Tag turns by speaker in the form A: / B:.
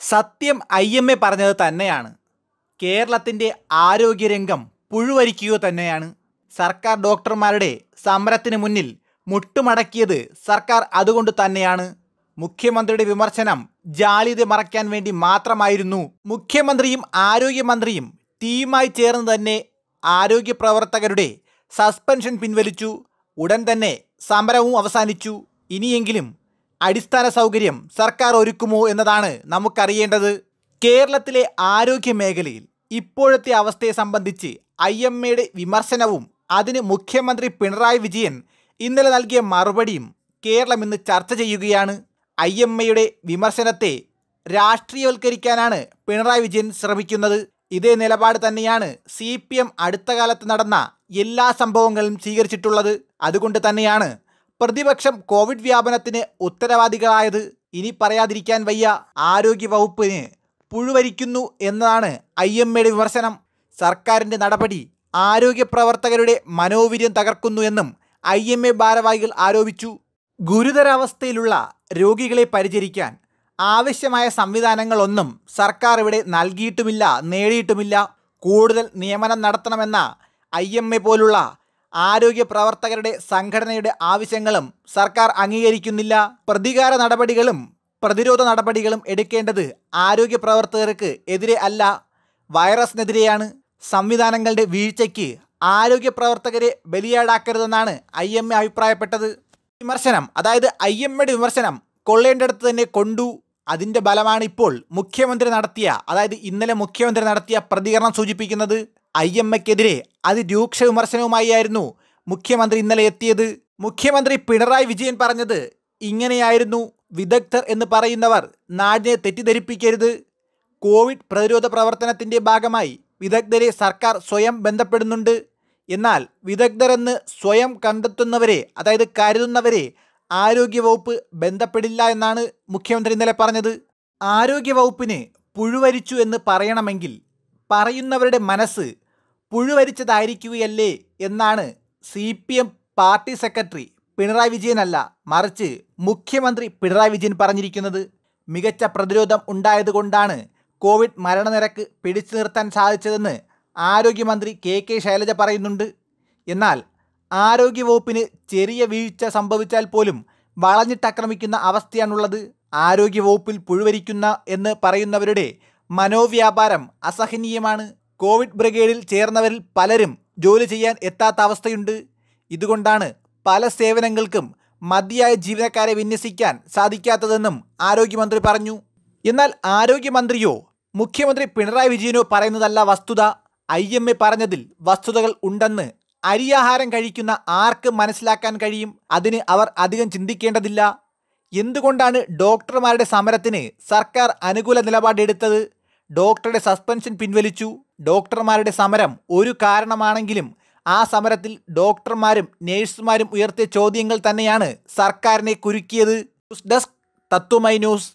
A: സത്യം I M A പറഞ്ഞത് തന്നെയാണ്. കേരളത്തിന്റെ ആരോഗ്യരംഗം പുഴുവരിക്കുക തന്നെയാണ്. സർക്കാർ ഡോക്ടർമാരുടെ സമരത്തിന് മുന്നിൽ മുട്ടുമടക്കിയത് സർക്കാർ അതുകൊണ്ട് തന്നെയാണ്. മുഖ്യമന്ത്രിയുടെ വിമർശനം ജാളിത മറയ്ക്കാൻ വേണ്ടി മാത്രമായിരുന്നു. മുഖ്യമന്ത്രിയും ആരോഗ്യമന്ത്രിയും ടീമായി ചേർന്ന് തന്നെ ആരോഗ്യ പ്രവർത്തകരുടെ സസ്പെൻഷൻ പിൻവലിച്ചു. ഉടൻ തന്നെ സമരവും അവസാനിച്ചു. ഇനിയെങ്കിലും അടിസ്ഥാന സൗകര്യം സർക്കാർ ഒരുക്കുമോ എന്നതാണ് നമുക്കറിയേണ്ടത്. കേരളത്തിലെ ആരോഗ്യ മേഖലയിൽ ഇപ്പോഴത്തെ അവസ്ഥയെ സംബന്ധിച്ച് ഐ എം എയുടെ വിമർശനവും അതിന് മുഖ്യമന്ത്രി പിണറായി വിജയൻ ഇന്നലെ നൽകിയ മറുപടിയും കേരളം ഇന്ന് ചർച്ച ചെയ്യുകയാണ്. ഐ എം എയുടെ വിമർശനത്തെ രാഷ്ട്രീയവൽക്കരിക്കാനാണ് പിണറായി വിജയൻ ശ്രമിക്കുന്നത്. ഇതേ നിലപാട് തന്നെയാണ് സി പി എം അടുത്ത കാലത്ത് നടന്ന എല്ലാ സംഭവങ്ങളും സ്വീകരിച്ചിട്ടുള്ളത്. അതുകൊണ്ട് തന്നെയാണ് പ്രതിപക്ഷം കോവിഡ് വ്യാപനത്തിന് ഉത്തരവാദികളായത് ഇനി പറയാതിരിക്കാൻ വയ്യ. ആരോഗ്യ വകുപ്പിന് പുഴുവരിക്കുന്നു എന്നതാണ് ഐ എം എയുടെ വിമർശനം. സർക്കാരിന്റെ നടപടി ആരോഗ്യ പ്രവർത്തകരുടെ മനോവീര്യം തകർക്കുന്നു എന്നും ഐ എം എ ഭാരവാഹികൾ ആരോപിച്ചു. ഗുരുതരാവസ്ഥയിലുള്ള രോഗികളെ പരിചരിക്കാൻ ആവശ്യമായ സംവിധാനങ്ങളൊന്നും സർക്കാർ ഇവിടെ നൽകിയിട്ടുമില്ല നേടിയിട്ടുമില്ല. കൂടുതൽ നിയമനം നടത്തണമെന്ന ഐ എം എ പോലുള്ള ആരോഗ്യ പ്രവർത്തകരുടെ സംഘടനയുടെ ആവശ്യങ്ങളും സർക്കാർ അംഗീകരിക്കുന്നില്ല. പ്രതികാര നടപടികളും പ്രതിരോധ നടപടികളും എടുക്കേണ്ടത് ആരോഗ്യ പ്രവർത്തകർക്ക് എതിരെ അല്ല വൈറസിനെതിരെയാണ്. സംവിധാനങ്ങളുടെ വീഴ്ചയ്ക്ക് ആരോഗ്യ പ്രവർത്തകരെ ബലിയാടാക്കരുതെന്നാണ് ഐ എം എ അഭിപ്രായപ്പെട്ടത്. വിമർശനം അതായത് ഐ എം എയുടെ വിമർശനം കൊള്ളേണ്ടടുത്ത് തന്നെ കൊണ്ടു. അതിന്റെ ബലമാണ് ഇപ്പോൾ മുഖ്യമന്ത്രി നടത്തിയ അതായത് ഇന്നലെ മുഖ്യമന്ത്രി നടത്തിയ പ്രതികരണം സൂചിപ്പിക്കുന്നത് ഐ എം എക്കെതിരെ അതിരൂക്ഷ വിമർശനവുമായിരുന്നു മുഖ്യമന്ത്രി ഇന്നലെ എത്തിയത്. മുഖ്യമന്ത്രി പിണറായി വിജയൻ പറഞ്ഞത് ഇങ്ങനെയായിരുന്നു വിദഗ്ധർ എന്ന് പറയുന്നവർ നാടിനെ തെറ്റിദ്ധരിപ്പിക്കരുത്. കോവിഡ് പ്രതിരോധ പ്രവർത്തനത്തിന്റെ ഭാഗമായി വിദഗ്ധരെ സർക്കാർ സ്വയം ബന്ധപ്പെടുന്നുണ്ട്. എന്നാൽ വിദഗ്ധരെന്ന് സ്വയം കണ്ടെത്തുന്നവരെ അതായത് കരുതുന്നവരെ ആരോഗ്യവകുപ്പ് ബന്ധപ്പെടില്ല എന്നാണ് മുഖ്യമന്ത്രി ഇന്നലെ പറഞ്ഞത്. ആരോഗ്യവകുപ്പിന് പുഴുവരിച്ചു എന്ന് പറയണമെങ്കിൽ പറയുന്നവരുടെ മനസ്സ് പുഴുവരിച്ചതായിരിക്കുകയല്ലേ എന്നാണ് C P M party secretary Pinarayi വിജയനല്ല മറിച്ച് മുഖ്യമന്ത്രി പിണറായി വിജയൻ പറഞ്ഞിരിക്കുന്നത്. മികച്ച പ്രതിരോധം ഉണ്ടായതുകൊണ്ടാണ് കോവിഡ് മരണനിരക്ക് പിടിച്ചു നിർത്താൻ സാധിച്ചതെന്ന് ആരോഗ്യമന്ത്രി കെ കെ ശൈലജ പറയുന്നുണ്ട്. എന്നാൽ ആരോഗ്യവകുപ്പിന് ചെറിയ വീഴ്ച സംഭവിച്ചാൽ പോലും വളഞ്ഞിട്ടാക്രമിക്കുന്ന അവസ്ഥയാണുള്ളത്. ആരോഗ്യവകുപ്പിൽ പുഴുവരിക്കുന്ന എന്ന് പറയുന്നവരുടെ മനോവ്യാപാരം അസഹനീയമാണ്. കോവിഡ് ബ്രിഗേഡിൽ ചേർന്നവരിൽ പലരും ജോലി ചെയ്യാൻ എത്താത്ത അവസ്ഥയുണ്ട്. ഇതുകൊണ്ടാണ് പല സേവനങ്ങൾക്കും മതിയായ ജീവനക്കാരെ വിന്യസിക്കാൻ സാധിക്കാത്തതെന്നും ആരോഗ്യമന്ത്രി പറഞ്ഞു. എന്നാൽ ആരോഗ്യമന്ത്രിയോ മുഖ്യമന്ത്രി പിണറായി വിജയനോ പറയുന്നതല്ല വസ്തുത. ഐ എം എ പറഞ്ഞതിൽ വസ്തുതകൾ ഉണ്ടെന്ന് അരിയാഹാരം കഴിക്കുന്ന ആർക്ക് മനസ്സിലാക്കാൻ കഴിയും? അതിന് അവർ അധികം ചിന്തിക്കേണ്ടതില്ല. എന്തുകൊണ്ടാണ് ഡോക്ടർമാരുടെ സമരത്തിന് സർക്കാർ അനുകൂല നിലപാടെടുത്തത്? ഡോക്ടറുടെ സസ്പെൻഷൻ പിൻവലിച്ചു. ഡോക്ടർമാരുടെ സമരം ഒരു കാരണമാണെങ്കിലും ആ സമരത്തിൽ ഡോക്ടർമാരും നേഴ്സുമാരും ഉയർത്തിയ ചോദ്യങ്ങൾ തന്നെയാണ് സർക്കാരിനെ കുരുക്കിയത്. News desk Tatwamayi news.